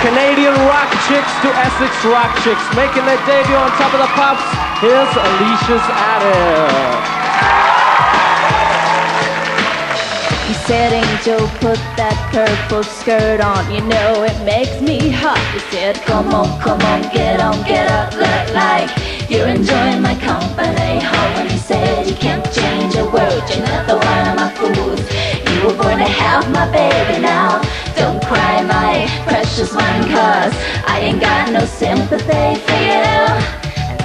Canadian rock chicks to Essex rock chicks. Making their debut on top of the pops, here's Alisha's Attic. He said, Angel, put that purple skirt on. You know it makes me hot. He said, Come on, come on, get on, get up, look like you're enjoying my company. Oh, when he said you can't change a word, you're not the one my fools. Precious one, cause I ain't got no sympathy for you.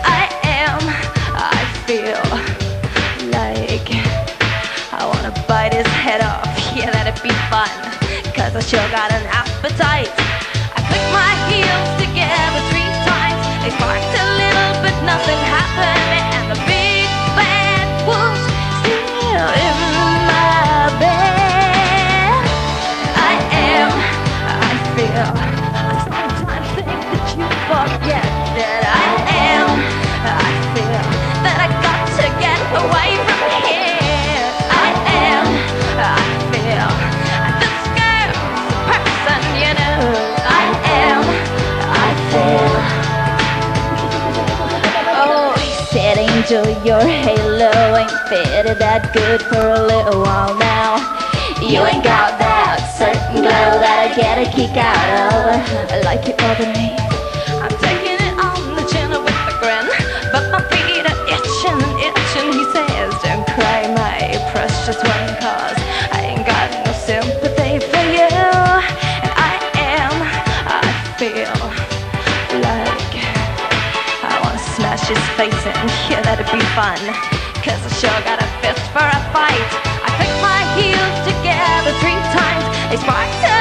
I am, I feel like I wanna bite his head off. Yeah, that'd be fun. Cause I sure got an appetite. I clicked my heels together three times. They sparked a little, but nothing happened. Your halo ain't fitted that good for a little while now. You ain't got that certain glow that I get a kick out of. I like it more than me. I'm taking it on the chin with a grin, but my feet are itching and itching. He says, Don't cry, my precious one, cause I ain't got no sympathy for you. And I am, I feel like his face in. Yeah, that'd be fun. Cause I sure got a fist for a fight. I clicked my heels together three times. They sparked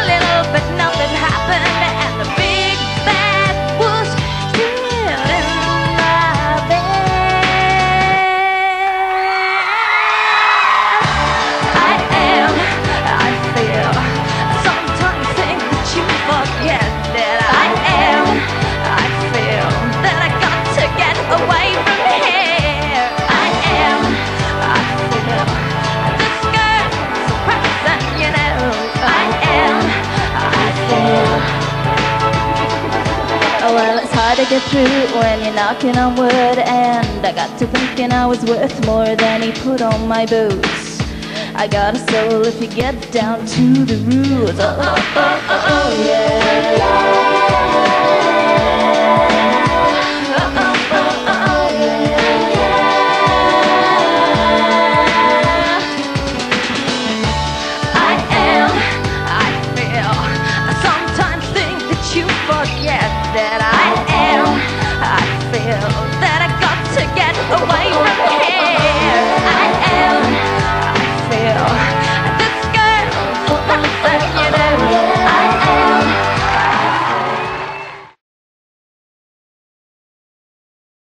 try to get through when you're knocking on wood And I got to thinking I was worth more than he put on my boots. I got a soul if you get down to the roots. Oh, oh, oh, oh, oh yeah. That I